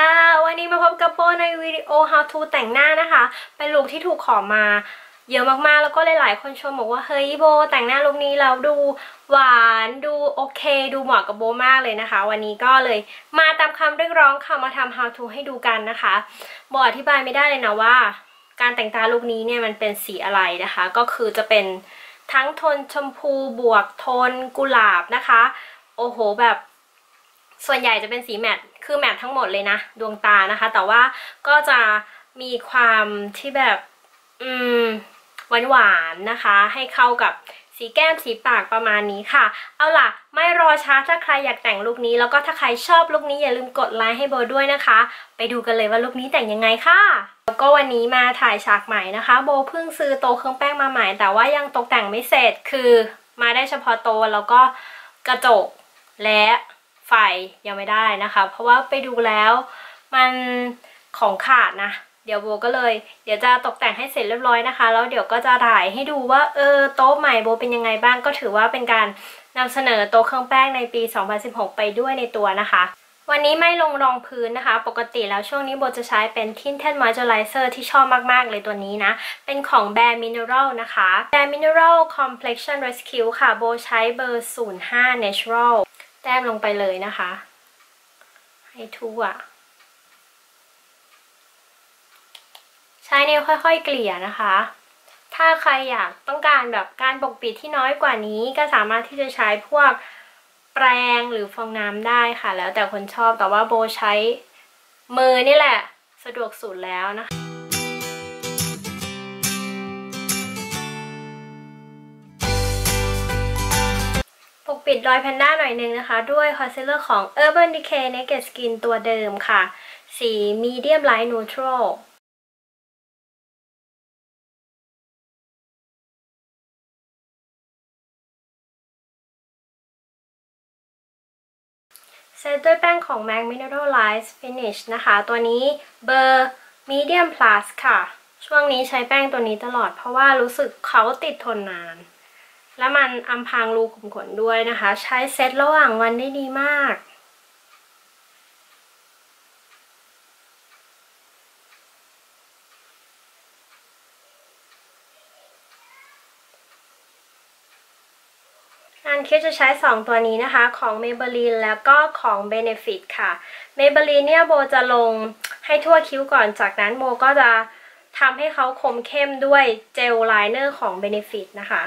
ค่ะ วันนี้มาพบกับโบในวิดีโอ how to แต่งหน้านะคะ เป็นลุคที่ถูกขอมา เยอะมากๆ แล้วก็หลายๆ คนชมบอกว่า เฮ้ยโบ แต่งหน้าลุคนี้แล้วดูหวานดูโอเค ดูเหมาะกับโบมากเลยนะคะ วันนี้ก็เลยมาตามคำเรียกร้องค่ะมาทำ how to ให้ดูกันนะคะโบอธิบายไม่ได้เลยนะว่า การแต่งตาลุคนี้เนี่ยมันเป็นสีอะไรนะคะ ก็คือจะเป็นทั้งโทนชมพูบวกโทนกุหลาบนะคะ โอ้โหแบบ ส่วนใหญ่จะเป็นสีแมทคือแมททั้งหมดเลยนะ ดวงตานะคะ แต่ว่าก็จะมีความที่แบบอืมหวานๆนะคะ ให้เข้ากับสีแก้มสีปากประมาณนี้ค่ะ เอาล่ะ ไม่รอช้าถ้าใครอยากแต่งลุคนี้ แล้วก็ถ้าใครชอบลุคนี้อย่าลืมกดไลค์ให้โบด้วยนะคะ ไปดูกันเลยว่าลุคนี้แต่งยังไงค่ะ แล้วก็วันนี้มาถ่ายฉากใหม่นะคะ โบเพิ่งซื้อโตเครื่องแป้งมาใหม่ แต่ว่ายังตกแต่งไม่เสร็จคือมาได้เฉพาะโตแล้วก็กระจกและ ไฟยังไม่ได้นะคะ เพราะว่าไปดูแล้วมันของขาดนะ เดี๋ยวโบก็เลย เดี๋ยวจะตกแต่งให้เสร็จเรียบร้อยนะคะ แล้วเดี๋ยวก็จะถ่ายให้ดูว่าเออโต๊ะใหม่โบเป็นยังไงบ้างก็ถือว่าเป็นการนำเสนอโต๊ะเครื่องแป้งในปี 2016 ไปด้วยในตัวนะคะ วันนี้ไม่ลงรองพื้นนะคะ ปกติแล้วช่วงนี้โบจะใช้เป็น Tinted Moisturizer ที่ชอบมากๆเลยตัวนี้นะ เป็นของ Bare Mineral นะคะ Bare Mineral Complexion Rescue ค่ะ โบใช้เบอร์ 05 Natural แต้มลงไปเลยนะคะ ให้ทั่ว ใช้นิ้วค่อยๆ เกลี่ยนะคะ ถ้าใครอยากต้องการแบบการปกปิดที่น้อยกว่านี้ก็สามารถที่จะใช้พวกแปรงหรือฟองน้ำได้ค่ะ แล้วแต่คนชอบแต่ว่าโบใช้มือนี่แหละ สะดวกสุดแล้วนะคะ ปิดรอยแพนด้าหน่อยนึงนะคะ ด้วยคอนซีลเลอร์ของ Urban Decay Naked Skin ตัวเดิมค่ะ สี Medium Light Neutral เซตด้วยแป้งของ MAC Mineralize Finish นะคะ ตัวนี้เบอร์ Medium Plus ค่ะ ช่วงนี้ใช้แป้งตัวนี้ตลอดเพราะว่ารู้สึกเขาติดทนนาน แล้วมันอำพรางรูขุมขนด้วยนะคะ ใช้เซตระหว่างวันได้ดีมากงานคิดจะใช้ 2 ตัวนี้นะคะ ของ Maybelline แล้วก็ของ Benefit ค่ะ Maybelline เนี่ยโบจะลงให้ทั่วคิ้วก่อนจากนั้นโบก็จะทำให้เขาคมเข้มด้วยเจลไลเนอร์ของ Benefit นะคะ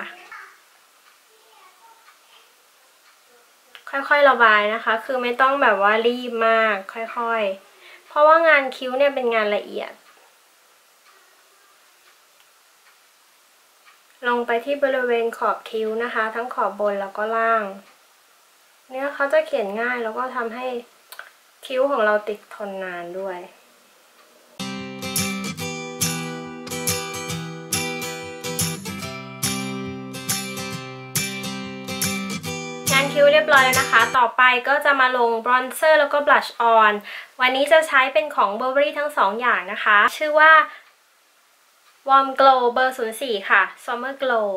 ค่อยๆระบายนะคะ คือไม่ต้องแบบว่ารีบมากค่อยๆ เพราะว่างานคิ้วเนี่ยเป็นงานละเอียด ลงไปที่บริเวณขอบคิ้วนะคะ ทั้งขอบบนแล้วก็ล่าง เนี่ยเขาจะเขียนง่ายแล้วก็ทำให้คิ้วของเราติดทนนานด้วย นคิ้วเรียบร้อยแล้วนะคะ ต่อไปก็จะมาลงบรอนเซอร์แล้วก็บลัชออน วันนี้จะใช้เป็นของ Burberry ทั้งสองอย่างนะคะ ชื่อว่า Warm Glow เบอร์ 04 ค่ะ Summer Glow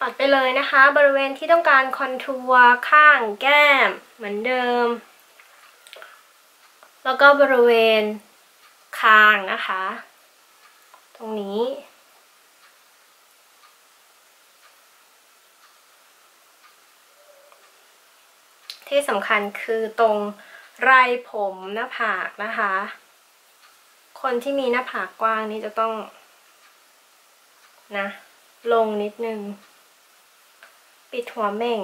ปัดไปเลยนะคะ บริเวณที่ต้องการคอนทัวร์ข้างแก้มเหมือนเดิม แล้วก็บริเวณคางนะคะ ตรงนี้ ที่สำคัญคือตรงไรผมหน้าผากนะคะ คนที่มีหน้าผากกว้างนี่จะต้องนะลงนิดนึง ปิดหัวเม่ง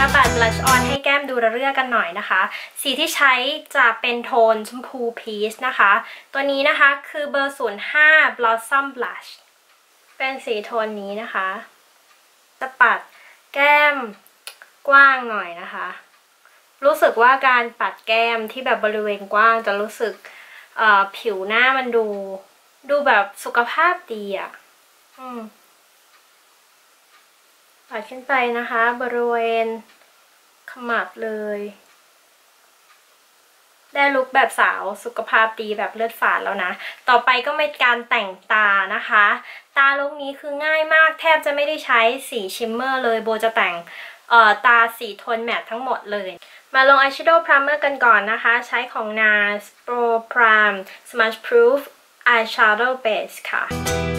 มาปัดบลัชออนให้แก้มดูระเรื่อกันหน่อยนะคะ สีที่ใช้จะเป็นโทนชมพูพีชนะคะ ตัวนี้นะคะคือเบอร์ 05 Blossom Blush เป็นสีโทนนี้นะคะ จะปัดแก้มกว้างหน่อยนะคะ รู้สึกว่าการปัดแก้มที่แบบบริเวณกว้างจะรู้สึกผิวหน้ามันดู ดูแบบสุขภาพดีอะ่ะ อืม ปัดขึ้นไปนะคะ บริเวณขมับเลย ได้ลุคแบบสาวสุขภาพดีแบบเลือดฝาดแล้วนะ ต่อไปก็เป็นการแต่งตานะคะ ตาลุคนี้คือง่ายมากแทบจะไม่ได้ใช้สี shimmer เลยโบจะแต่งเอ่อตาสีโทน matte ทั้งหมดเลย มาลง eyeshadow primer กันก่อนนะคะ ใช้ของ NARS Pro Prime Smudge Proof Eyeshadow Base ค่ะ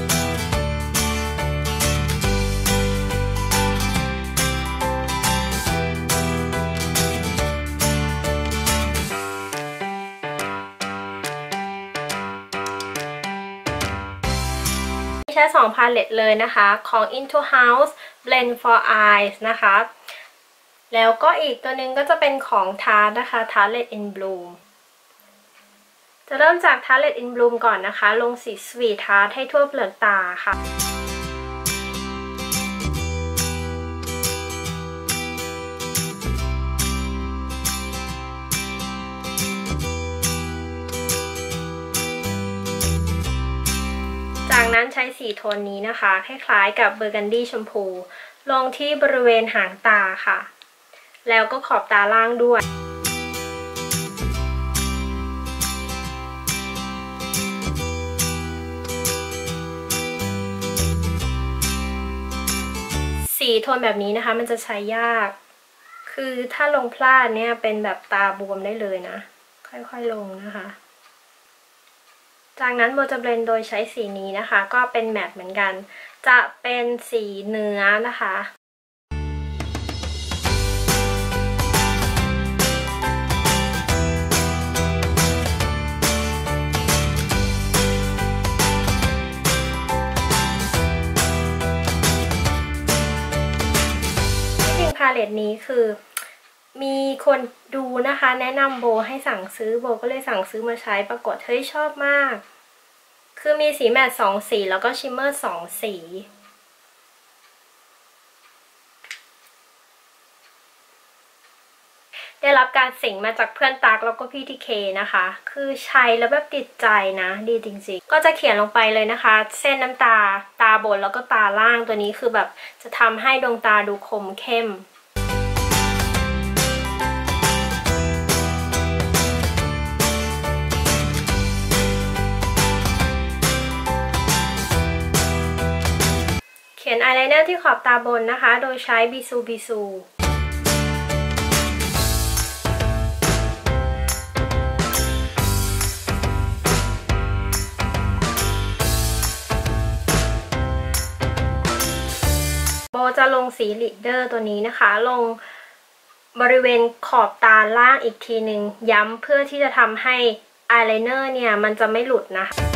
ใช้2พาเลตเลยนะคะของ Into House Blend for Eyes นะคะ แล้วก็อีกตัวหนึงก็จะเป็นของ Tarte นะคะ Tarte in Bloom จะเริ่มจาก Tarte in Bloom ก่อนนะคะ ลงสี Sweet Tarte ให้ทั่วเปลือกตาค่ะ นั้นใช้สีโทนนี้นะคะ คล้ายๆกับเบอร์กันดี้ชมพู ลงที่บริเวณหางตาค่ะ แล้วก็ขอบตาล่างด้วยสีโทนแบบนี้นะคะมันจะใช้ยาก คือถ้าลงพลาดเนี่ยเป็นแบบตาบวมได้เลยนะ ค่อยๆลงนะคะ จากนั้นโบจะเบลนโดยใช้สีนี้นะคะ ก็เป็นแมตต์เหมือนกัน จะเป็นสีเนื้อนะคะที่จริงพาเลตนี้คือ มีคนดูนะคะ แนะนำโบให้สั่งซื้อโบก็เลยสั่งซื้อมาใช้ปรากฏเฮ้ยชอบมาก คือมีสีแมตต์สองสีแล้วก็ชิมเมอร์สองสีได้รับการสิงมาจากเพื่อนตักแล้วก็พี่ทีเคนะคะ คือใช้แล้วแบบติดใจนะ ดีจริงๆ ก็จะเขียนลงไปเลยนะคะ เส้นน้ำตาตาบนแล้วก็ตาล่างตัวนี้คือแบบจะทำให้ดวงตาดูคมเข้ม ขียนอายไลเนอร์ที่ขอบตาบนนะคะ โดยใช้บิซูบิซูโบจะลงสี leader ตัวนี้นะคะ ลงบริเวณขอบตาล่างอีกทีหนึ่งย้ำเพื่อที่จะทำให้อายไลเนอร์เนี่ย มันจะไม่หลุดนะคะ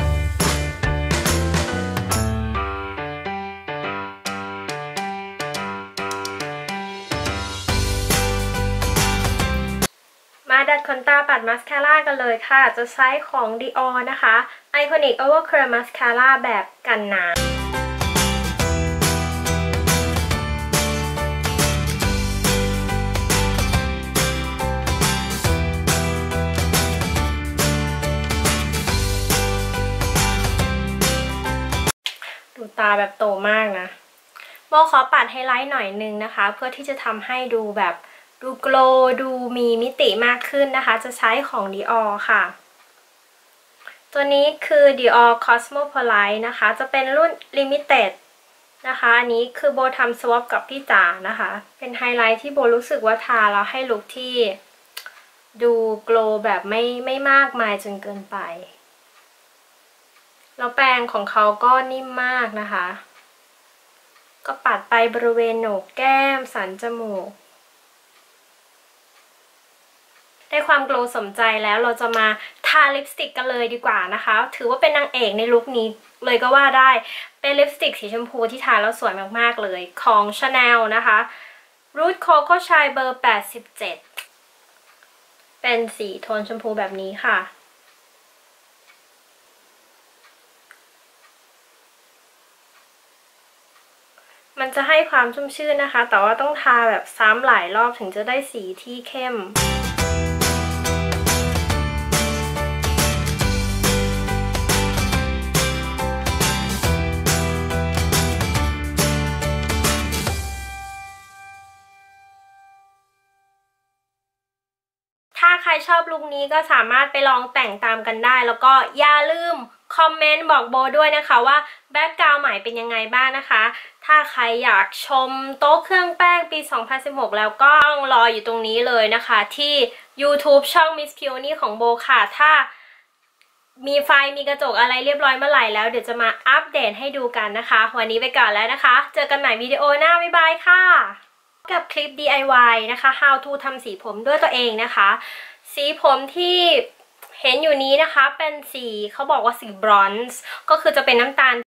ขนตาปัดมาสคาร่ากันเลยค่ะ จะใช้ของ Dior นะคะ Iconic Overcurl Mascara แบบกันน้ำดูตาแบบโตมากนะโบขอปัดไฮไลท์หน่อยนึงนะคะ เพื่อที่จะทำให้ดูแบบ ดู glow ดูมีมิติมากขึ้นนะคะ จะใช้ของ Dior ค่ะ ตัวนี้คือ Dior Cosmopolite นะคะ จะเป็นรุ่น Limited นะคะ อันนี้คือโบทำ swap กับพี่จ๋านะคะ เป็นไฮไลท์ที่โบรู้สึกว่าทาแล้วให้ลุคที่ดู glow แบบไม่ไม่มากมายจนเกินไป แล้วแปรงของเขาก็นิ่มมากนะคะ ก็ปัดไปบริเวณโหนกแก้ม สันจมูก ได้ความโกลสมใจแล้วเราจะมาทาลิปสติกกันเลยดีกว่านะคะ ถือว่าเป็นนางเอกในลุคนี้เลยก็ว่าได้ เป็นลิปสติกสีชมพูที่ทาแล้วสวยมากๆเลยของ Chanel นะคะ Root Coco Shine เบอร์ 87 เป็นสีโทนชมพูแบบนี้ค่ะมันจะให้ความชุ่มชื่นนะคะ แต่ว่าต้องทาแบบซ้ำหลายรอบถึงจะได้สีที่เข้ม ใครชอบลุคนี้ก็สามารถไปลองแต่งตามกันได้ แล้วก็อย่าลืมคอมเมนต์บอกโบด้วยนะคะว่าแบ็กกราวด์ใหม่เป็นยังไงบ้างนะคะ ถ้าใครอยากชมโต๊ะเครื่องแป้งปี 2016 แล้วก็รออยู่ตรงนี้เลยนะคะ ที่ YouTube ช่อง Miss Peony ของโบค่ะ ถ้ามีไฟมีกระจกอะไรเรียบร้อยเมื่อไหร่แล้วเดี๋ยวจะมาอัปเดตให้ดูกันนะคะ วันนี้ไปก่อนแล้วนะคะ เจอกันใหม่วิดีโอหน้า บ๊ายบายค่ะ กับคลิป DIY นะคะ How to ทำสีผมด้วยตัวเองนะคะ สีผมที่เห็นอยู่นี้นะคะเป็นสีเขาบอกว่าสีบรอนซ์ก็คือจะเป็นน้ำตาล